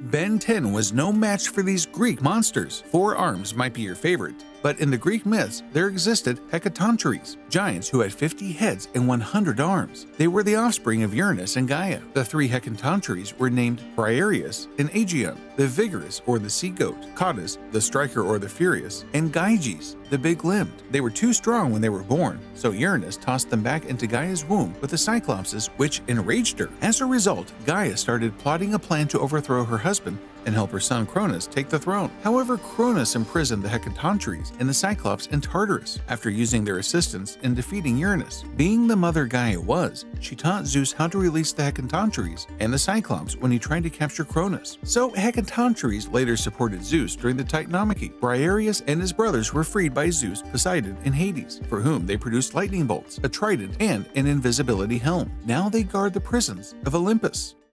Ben 10 was no match for these Greek monsters. Four arms might be your favorite, but in the Greek myths, there existed hecatoncheires, giants who had 50 heads and 100 arms. They were the offspring of Uranus and Gaia. The three hecatoncheires were named Briareus and Aegeon, the vigorous or the sea goat, Cottus, the striker or the furious, and Gyges, the big limbed. They were too strong when they were born, so Uranus tossed them back into Gaia's womb with the Cyclopses, which enraged her. As a result, Gaia started plotting a plan to overthrow her husband and help her son Cronus take the throne. However, Cronus imprisoned the Hecatoncheires and the Cyclops in Tartarus after using their assistance in defeating Uranus. Being the mother Gaia was, she taught Zeus how to release the Hecatoncheires and the Cyclops when he tried to capture Cronus. So Hecatoncheires later supported Zeus during the Titanomachy. Briareus and his brothers were freed by Zeus, Poseidon, and Hades, for whom they produced lightning bolts, a trident, and an invisibility helm. Now they guard the prisons of Olympus.